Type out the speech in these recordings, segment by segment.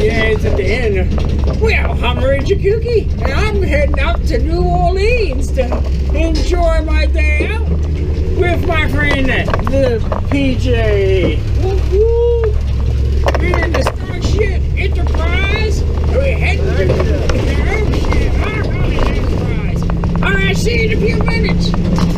Yeah, it's at the end. Well, I'm Ranger Kooky, and I'm heading out to New Orleans to enjoy my day out with my friend, the PJ. Woo-hoo. We're in the Starship Enterprise. We're heading to the. Our Enterprise. All right, see you in a few minutes.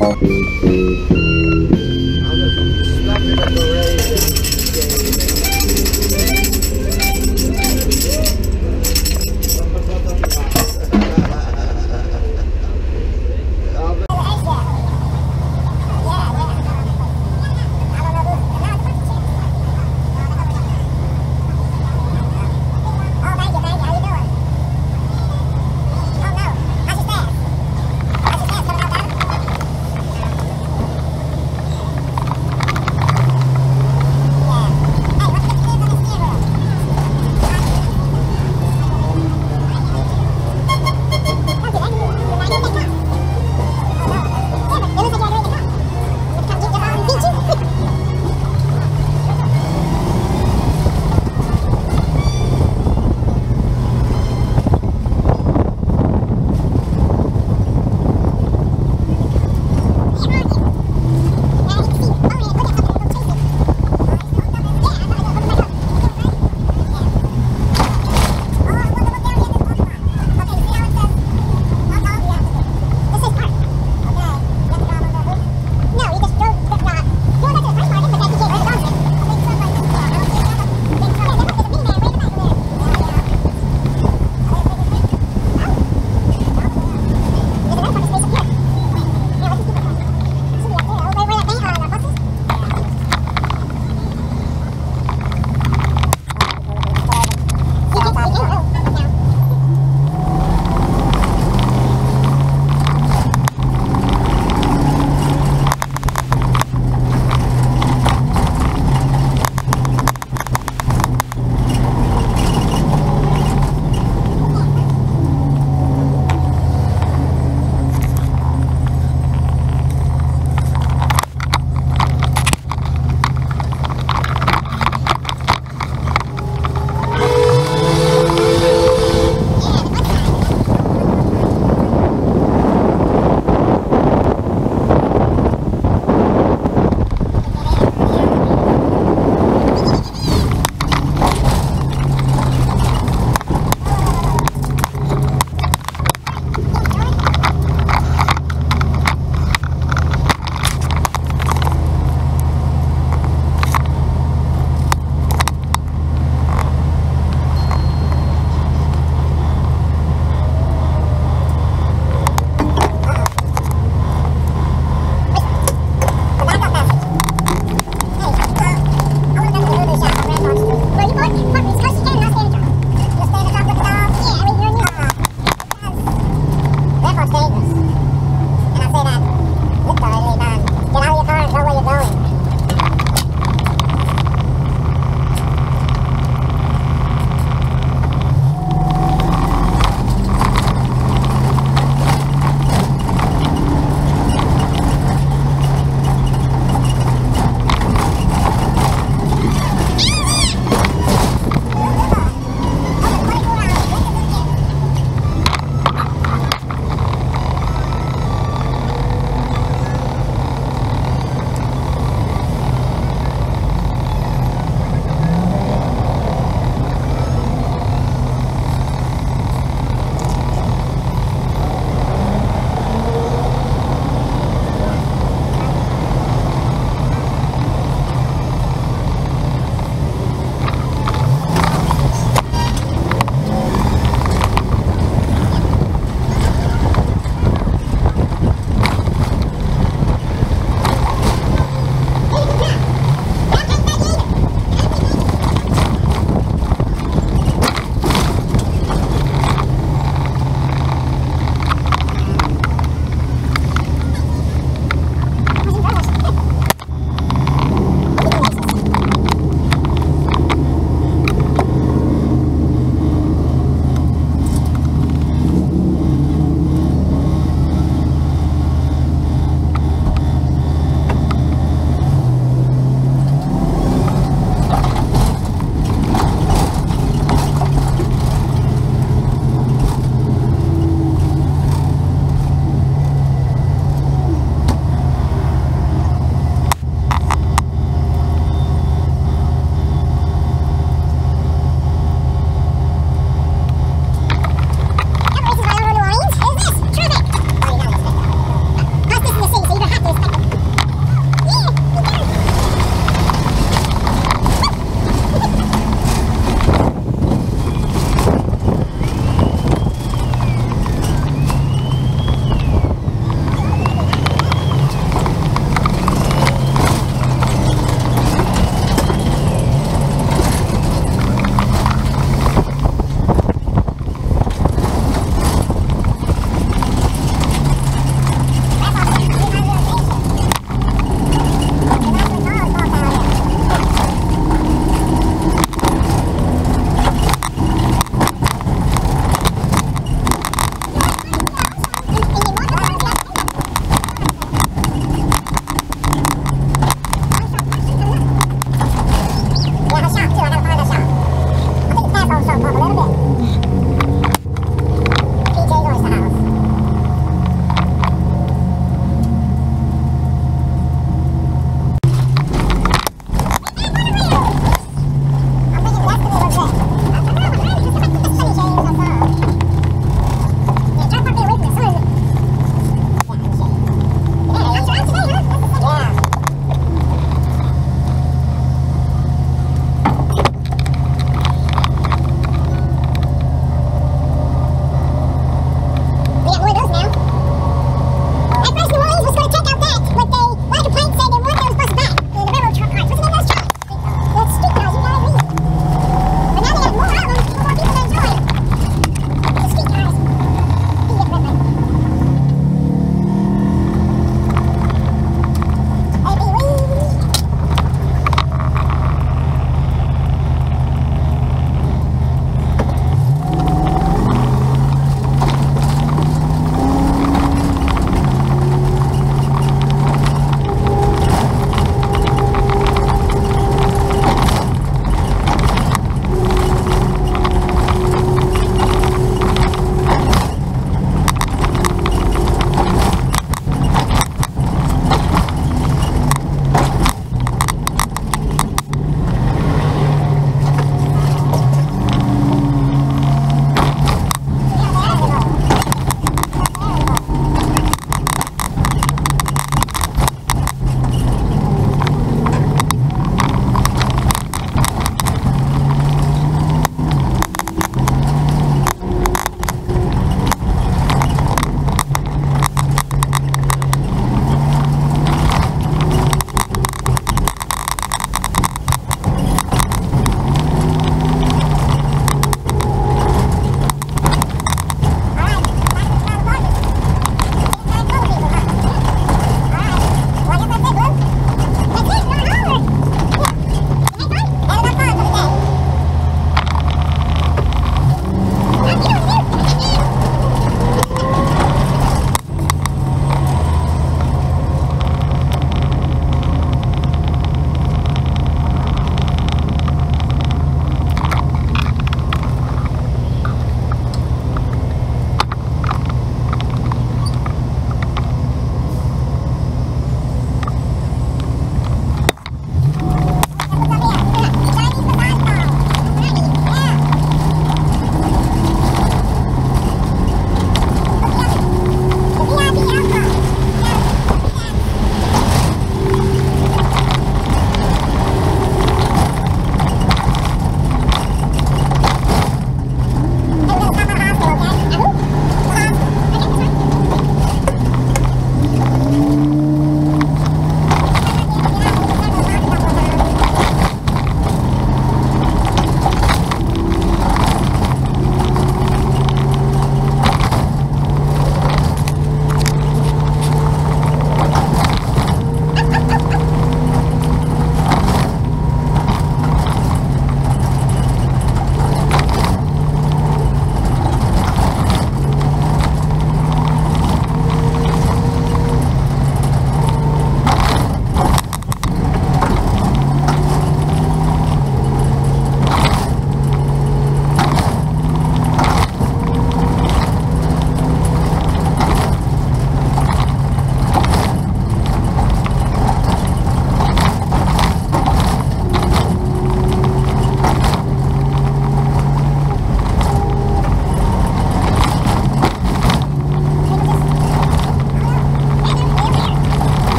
Call.